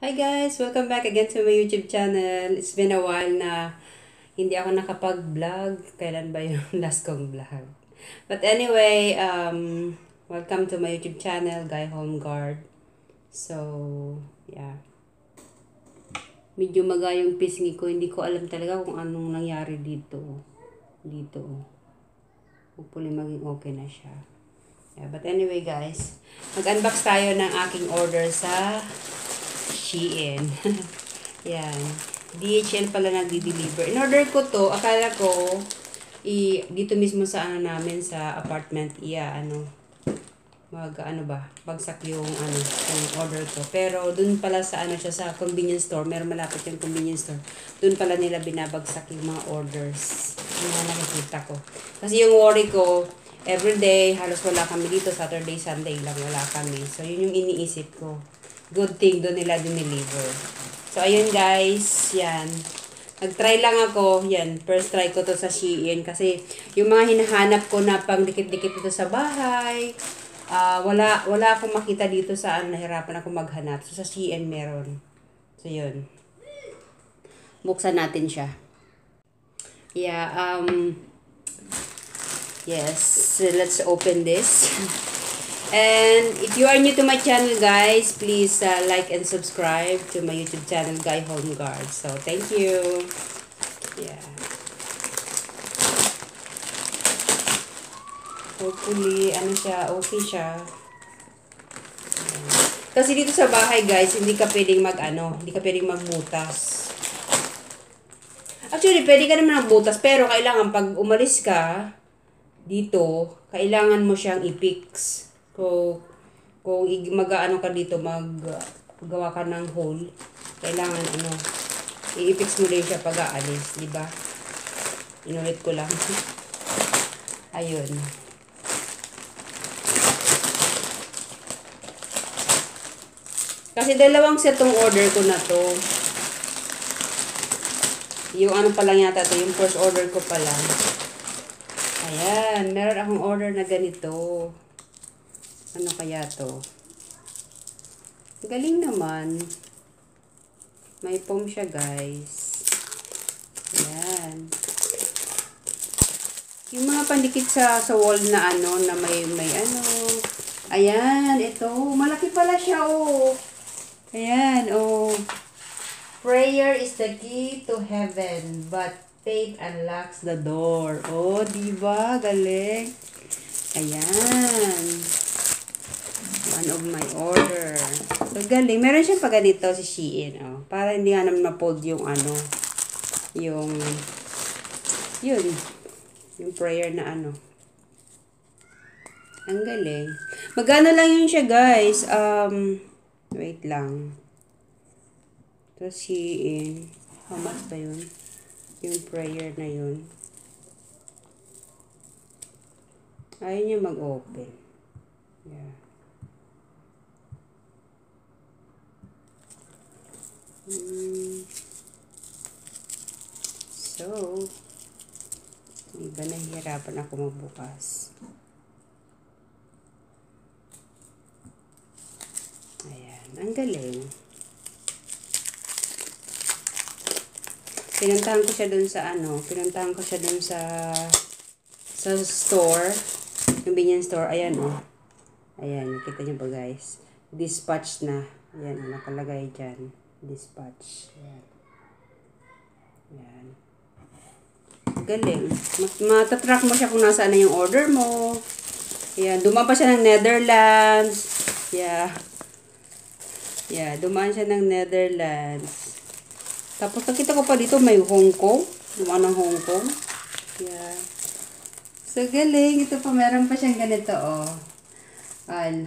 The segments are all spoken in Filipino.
Hi guys! Welcome back again to my YouTube channel. It's been a while na hindi ako nakapag-vlog. Kailan ba yung last kong vlog? But anyway, um, welcome to my YouTube channel, Guy Home Guard. So, yeah. Medyo maga yung pisngi ko. Hindi ko alam talaga kung anong nangyari dito. Dito. Hopefully maging okay na siya. Yeah, but anyway guys, mag-unbox tayo ng aking order sa Shein. Yan. DHL pala nagdi-deliver. In order ko to, akala ko, i, dito mismo sa ano namin, sa apartment, iya, ano, mag, ano ba, bagsak yung, ano, yung order ko. Pero, dun pala sa, ano siya, sa convenience store, meron malapit yung convenience store, dun pala nila binabagsak yung mga orders. Yung mga nakikita ko. Kasi yung worry ko, everyday, halos wala kami dito, Saturday, Sunday lang wala kami. So, yun yung iniisip ko good thing doon nila dineliver. So, ayun guys, yan. Nag-try lang ako, yan, first try ko to sa Shein kasi yung mga hinahanap ko na pang dikit-dikit dito sa bahay, uh, wala, wala akong makita dito sa ano, nahirapan ako maghanap. So, sa Shein meron. So, yun. Buksan natin siya. Yeah, um, yes, let's open this. And if you are new to my channel, guys, please uh, like and subscribe to my YouTube channel, Guy Home Guard. So, thank you. Yeah. Hopefully, ano siya, okay siya. Yeah. Kasi dito sa bahay, guys, hindi ka pwedeng mag, ano, hindi ka pwedeng magbutas. Actually, pwede ka naman magbutas, pero kailangan pag umalis ka dito, kailangan mo siyang i-fix. Kung, kung mag-ano ka dito, maggawa ka ng hole, kailangan ano, i-fix mo din siya pag aalis, di ba? Inulit ko lang. Ayun. Kasi dalawang set tong order ko na to. Yung ano pa lang yata to, yung first order ko pa lang. Ayan, meron akong order na ganito. Ano kaya to? Galing naman. May foam siya, guys. Ayan. Yung mga pandikit sa, sa wall na ano, na may, may ano. Ayan, ito. Malaki pala siya, oh. Ayan, oh. Prayer is the key to heaven, but faith unlocks the door. Oh, diba? Galing. Ayan. Order. So, galing. Meron siyang pa ganito si Shein, oh. Para hindi nga naman ma-fold yung ano, yung, yun, yung prayer na ano. Ang galing. Magkano lang yun siya, guys? Um, wait lang. Ito Shein. How much ba yun? Yung prayer na yun. Ayaw niya mag-open. Yeah. Hmm. So, iba nahihirapan ako magbukas. Ayan, ang galing. Pinuntahan ko siya dun sa ano, pinuntahan ko siya dun sa sa store, convenience store. Ayan oh. Ayan, nakita niyo ba guys? Dispatch na. Ayan, nakalagay dyan dispatch. Ayan. Ayan. Galing. Matatrack mo siya kung nasaan na yung order mo. Ayan. Dumaan pa siya ng Netherlands. Yeah. Yeah. Dumaan siya ng Netherlands. Tapos nakita ko pa dito may Hong Kong. Dumaan ng Hong Kong. Yeah. So, galing. Ito pa, meron pa siyang ganito, oh. Ayan.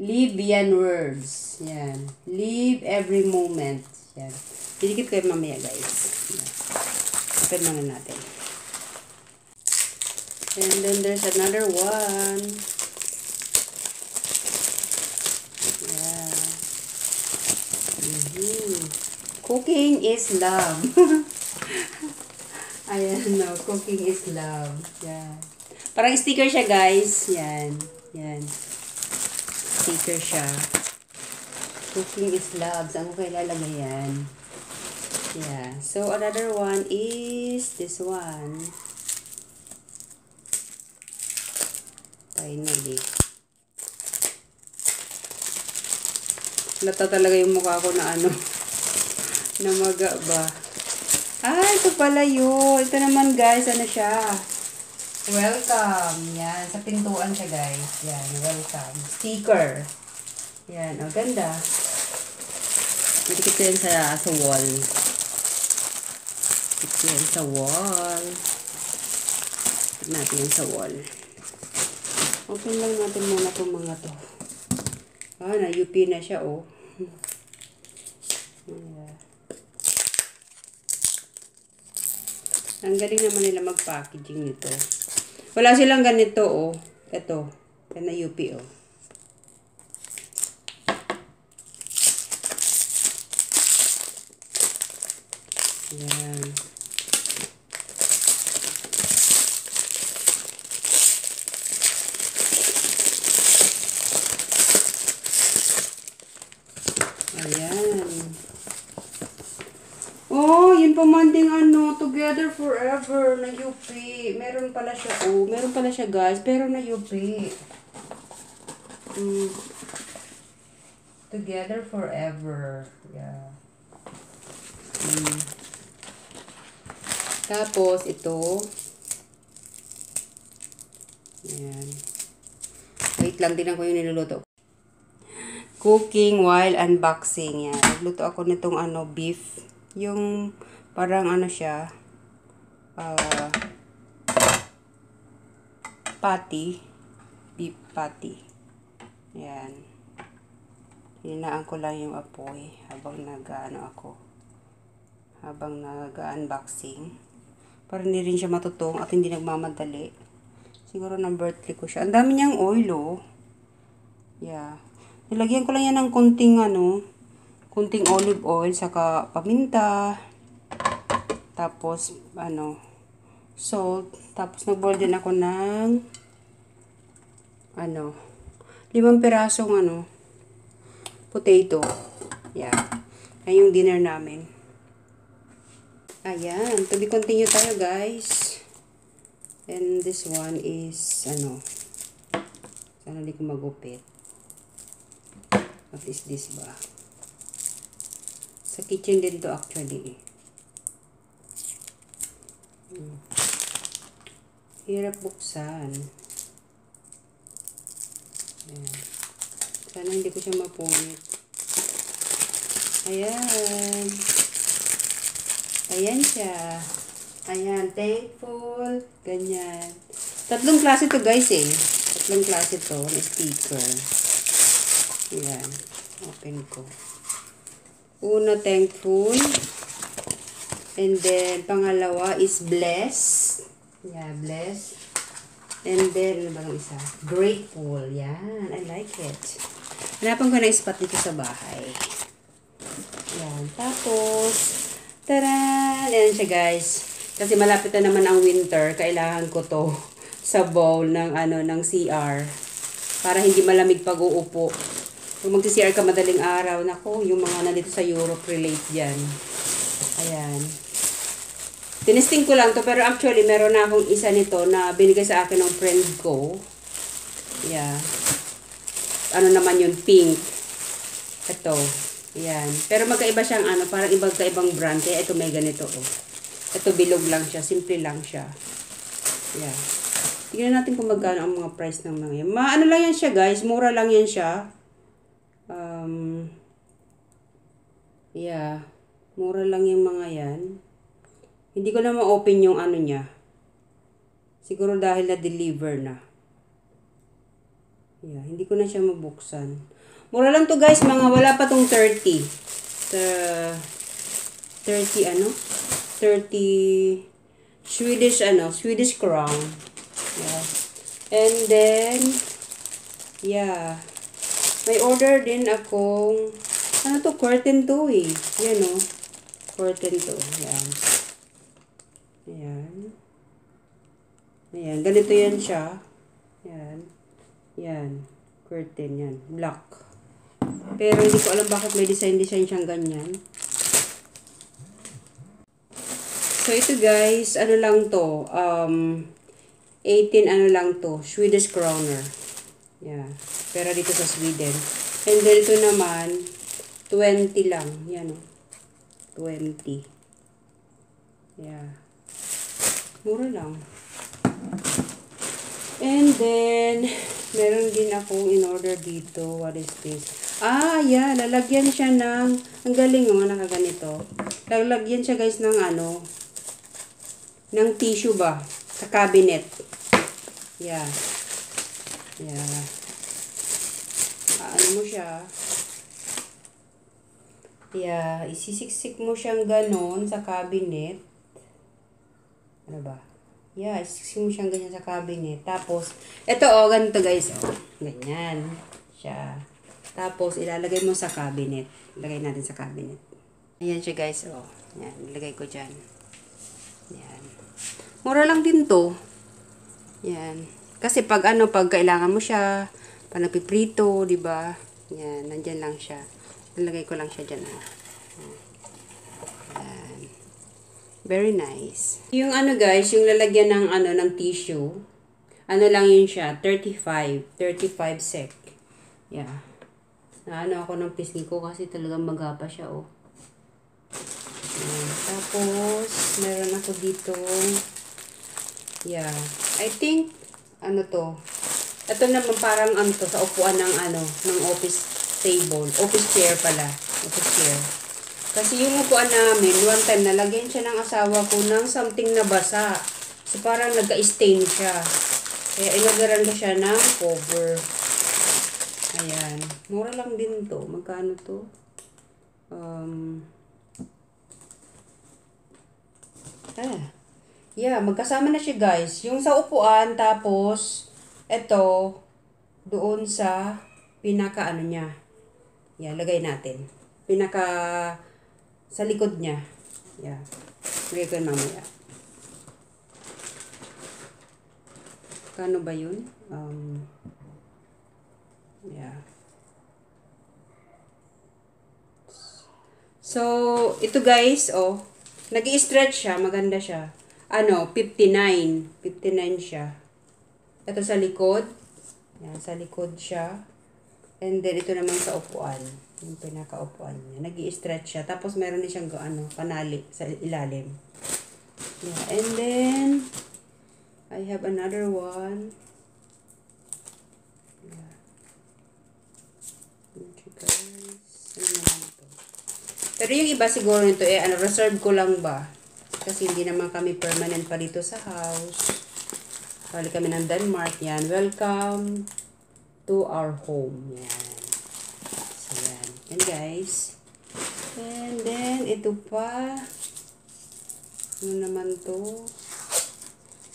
Live beyond words. Yan. Live every moment. Yan. Didikit ko yung mamaya, guys. Yan. Open muna natin. And then there's another one. Yeah. Mm -hmm. Cooking is love. Ayan, no. Cooking is love. Yan. Parang sticker siya, guys. Yan. Yan sticker siya. Cooking is love. Saan ko kayo lalagay yan? Yeah. So, another one is this one. Finally. Lata talaga yung mukha ko na ano. na maga ba. Ah, ito pala yun. Ito naman guys, ano siya. Welcome. Yan. Sa pintuan siya guys. Yan. Welcome. Sticker. Yan. Ang ganda. Dikit ko sa, sa wall. Dikit ko sa wall. Dikit natin yan sa wall. Open lang natin muna itong mga to. Ah, na-UP na siya, oh. Ayan. Ang galing naman nila mag-packaging nito. Wala silang ganito, oh. Ito. Yan na UP, oh. Ayan. Ayan. Oh, yun pa man ding ano, Together Forever na UP. Meron pala siya, oh. Meron pala siya, guys. Pero na UP. Mm. Together Forever. Yeah. Mm. Tapos, ito. Ayan. Wait lang, tingnan ko yung niluluto. Cooking while unboxing. Yan. Nagluto ako nitong ano, beef. Yung parang ano siya. Uh, patty. Beef patty. Yan. Hinaan ko lang yung apoy habang nag-ano ako. Habang nag-unboxing. Para hindi rin siya matutong at hindi nagmamadali. Siguro ng birthday ko siya. Ang dami niyang oil, oh. Yeah. Nilagyan ko lang yan ng kunting, ano, kunting olive oil, saka paminta. Tapos, ano, salt. Tapos, nag-boil din ako ng, ano, limang pirasong, ano, potato. Yeah. Ay yung dinner namin. Ayan. To be continue tayo, guys. And this one is, ano, sana di ko magupit. What is this ba? Sa kitchen din to actually. Hmm. Hirap buksan. Ayan. Sana hindi ko siya mapunit. Ayan. Ayan siya. Ayan, thankful. Ganyan. Tatlong klase to guys eh. Tatlong klase to na sticker. Ayan. Open ko. Una, thankful. And then, pangalawa is blessed. Yeah, blessed. And then, ano ba ang isa? Grateful. Yan. I like it. Hanapan ko na spot dito sa bahay. Yan. Tapos, tara! Yan siya guys. Kasi malapit na naman ang winter. Kailangan ko to sa bowl ng ano ng CR. Para hindi malamig pag uupo. Kung mag-CR ka madaling araw, nako, yung mga nandito sa Europe relate dyan. Ayan. Tinesting ko lang to pero actually meron na akong isa nito na binigay sa akin ng friend ko. Yeah. Ano naman yun? Pink. Ito. Yan. Pero magkaiba siyang ano, parang ibang kaibang brand. Kaya ito may ganito oh. Ito bilog lang siya. Simple lang siya. Yeah. Tingnan natin kung magkano ang mga price ng mga yan. Ma ano lang yan siya guys. Mura lang yan siya. Um, yeah. Mura lang yung mga yan. Hindi ko na ma-open yung ano niya. Siguro dahil na-deliver na. Yeah, hindi ko na siya mabuksan. Mura lang to guys, mga wala pa tong 30. Sa 30 ano? 30 Swedish ano, Swedish crown. Yeah. And then yeah. May order din akong ano to, curtain to eh. Yan oh. Curtain to. Yan. Ayan. Ayan. Ganito yan siya. Yan. Yan. Curtain yan. Black. Pero hindi ko alam bakit may design-design siyang ganyan. So, ito guys, ano lang to, um, 18 ano lang to, Swedish kroner. Yeah. Pero dito sa Sweden. And then ito naman, 20 lang. Yan o. 20. Yeah. Mura lang. And then, meron din akong in-order dito. What is this? Ah, yeah. Lalagyan siya ng, ang galing o, nakaganito. Lalagyan siya guys ng ano, ng tissue ba? Sa cabinet. Yeah. Yeah. Ah, ano mo siya? Yeah, isisiksik mo siyang ganon sa cabinet. Ano ba? Yeah, isisiksik mo siyang ganyan sa cabinet. Tapos, eto oh, ganito guys. Oh, ganyan. Siya. Tapos, ilalagay mo sa cabinet. Lagay natin sa cabinet. Ayan siya guys. Oh, yan. Ilagay ko dyan. Yan. Mura lang din to. Yan. Kasi pag ano, pag kailangan mo siya, pag napiprito, di ba? Yan, nandyan lang siya. Nilagay ko lang siya dyan. Ah. Very nice. Yung ano guys, yung lalagyan ng ano, ng tissue, ano lang yun siya, 35. 35 sec. Yeah. Na ano ako ng pisngi ko kasi talagang magapa siya, oh. Yan. Tapos, meron ako dito. Yeah. I think, ano to, ito naman parang ano to, sa upuan ng ano, ng office table. Office chair pala. Office chair. Kasi yung upuan namin, one time nalagyan siya ng asawa ko ng something na basa. So parang nagka-stain siya. Kaya inagaran ko siya ng cover. Ayan. Mura lang din to. Magkano to? Um, ah. Yeah, magkasama na siya guys. Yung sa upuan, tapos, ito, doon sa pinaka ano niya. Yeah, lagay natin. Pinaka sa likod niya. Yeah. Lagay ko yun mamaya. Kano ba yun? Um, yeah. So, ito guys, oh, nag stretch siya, maganda siya. Ano, 59. 59 siya. Ito sa likod. Yan, sa likod siya. And then, ito naman sa upuan. Yung pinaka-upuan niya. nag stretch siya. Tapos, meron din siyang ano, panali sa ilalim. Yeah. And then, I have another one. Yeah. Okay, guys. Pero yung iba siguro nito, eh, ano, reserve ko lang ba? Kasi hindi naman kami permanent pa dito sa house. Balik kami ng Denmark. Yan. Welcome to our home. Yan. So, yan. Yan, guys. And then, ito pa. Ano naman to?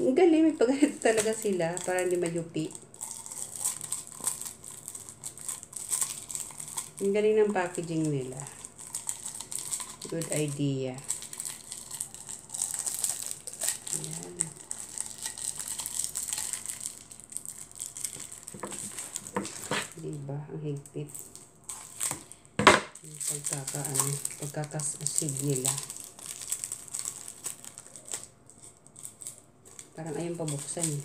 Ang galing. May pagkalit talaga sila para hindi mayupi. Ang galing ng packaging nila. Good idea. Ayan. Diba? Ang higpit. Yung pagkaka, ano, pagkakasid nila. Parang ayaw pabuksan eh.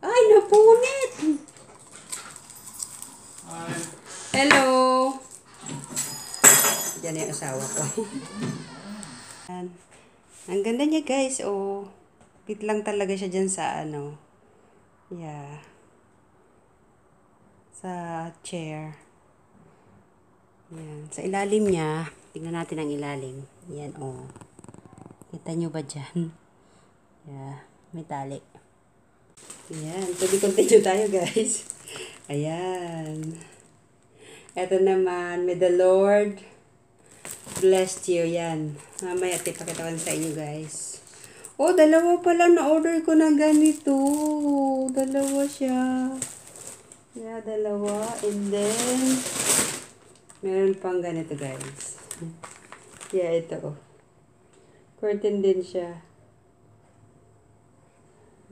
Ay, napunit! Hello! Diyan yung asawa ko. Ang ganda niya guys, oh. Fit lang talaga siya dyan sa ano. Yeah. Sa chair. Yan. Sa ilalim niya, tingnan natin ang ilalim. Yan, oh. Kita nyo ba dyan? Yeah. May tali. Yan. So, continue tayo guys. Ayan. Ito naman, may the Lord blessed you. Yan. Mamaya, tipakita ko sa inyo guys. Oh, dalawa pala na order ko na ganito. Dalawa siya. Yeah, dalawa. And then, meron pang ganito guys. Yeah, ito. Curtain din siya.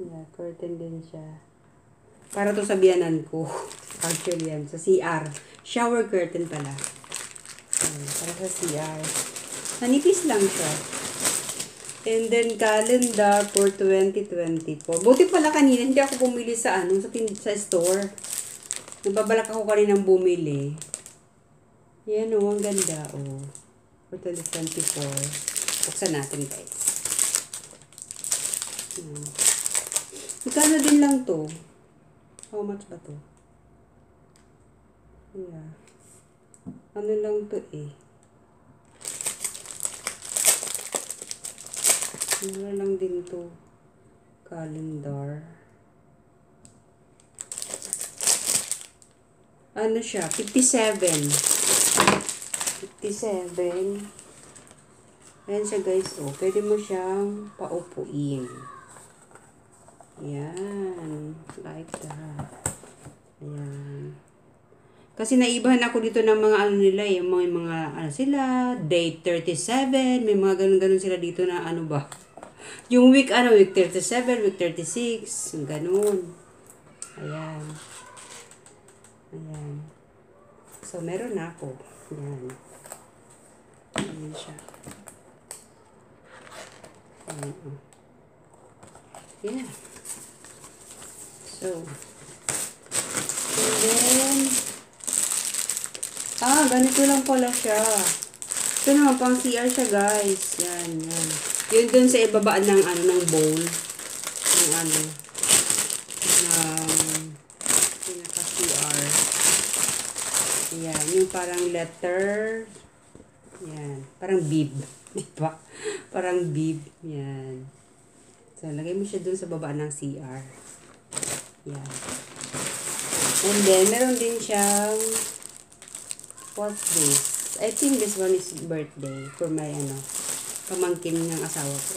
Yeah, curtain din siya. Para to sa biyanan ko. Actually yan, sa CR. Shower curtain pala. Para sa CR. Manipis lang siya. And then, calendar for 2024. Buti pala kanina, hindi ako bumili sa ano, sa, sa store. Nababalak ako kaninang bumili. Yan o, ang ganda o. Oh. For 2024. Buksan natin guys. Hmm. Magkano din lang to? How much ba to? Yeah. Ano lang to eh. Mura lang din to. Calendar. Ano siya? 57. 57. Ayan siya guys. Oh, pwede mo siyang paupuin. Ayan. Like that. Ayan. Kasi naibahan ako dito ng mga ano nila, yung mga, mga ano sila, date 37, may mga ganun-ganun sila dito na ano ba. Yung week ano, week 37, week 36, yung ganun. Ayan. Ayan. So, meron na ako. Ayan. Ayan siya. Ayan. oh. Yeah. So, and then, ah, ganito lang pala siya. Ito naman, pang CR siya, guys. Yan, yan. Yun dun sa ibabaan ng, ano, ng bowl. Ng, ano, ng, pinaka-CR. Yan, yung parang letter. Yan, parang bib. Di ba? Parang bib. Yan. So, lagay mo siya dun sa baba ng CR. Yan. And then, meron din siyang what's this? I think this one is birthday for my ano, pamangkin ng asawa ko.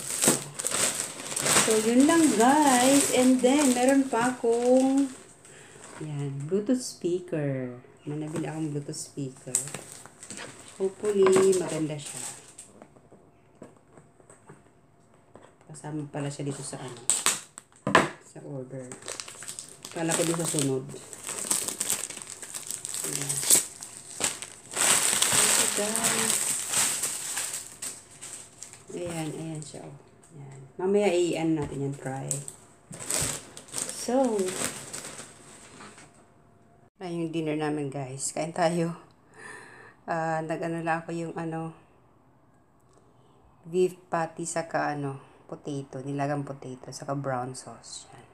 So, yun lang guys. And then, meron pa akong yan, Bluetooth speaker. May nabili akong Bluetooth speaker. Hopefully, maganda siya. Kasama pala siya dito sa ano, sa order. Kala ko dito sa sunod. Ayan. Ito guys. Ayan, ayan siya. Oh. Ayan. Mamaya i-ano natin yan, try. So, ayun yung dinner namin guys. Kain tayo. Ah, nag-ano lang ako yung ano, beef patty saka ano, potato, nilagang potato, saka brown sauce. Yan.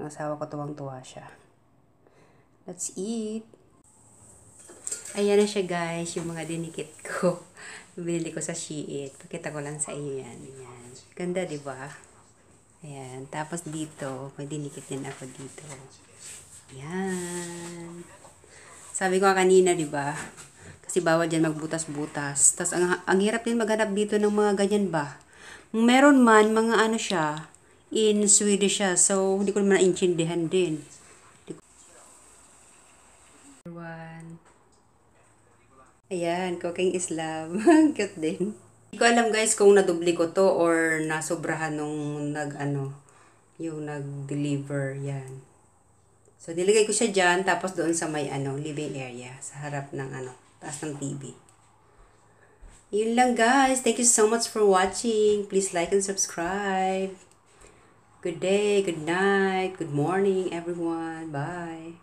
Yung asawa ko tuwang-tuwa siya. Let's eat! Ayan na siya guys, yung mga dinikit ko. Binili ko sa Sheet. Pakita ko lang sa inyo yan. Ayan. Ganda, di ba? Ayan. Tapos dito, may dinikit din ako dito. Ayan. Sabi ko kanina, di ba? Kasi bawal dyan magbutas-butas. Tapos ang, ang hirap din maghanap dito ng mga ganyan ba? Meron man, mga ano siya, in Swedish siya. So, hindi ko naman naintindihan din. One. Ayan, cooking Islam. Cute din. Hindi ko alam guys kung nadubli ko to or nasobrahan nung nag ano, yung nag-deliver. Yan. So, nilagay ko siya dyan, tapos doon sa may ano, living area, sa harap ng ano, taas ng TV. Yun lang guys. Thank you so much for watching. Please like and subscribe. Good day, good night, good morning everyone. Bye.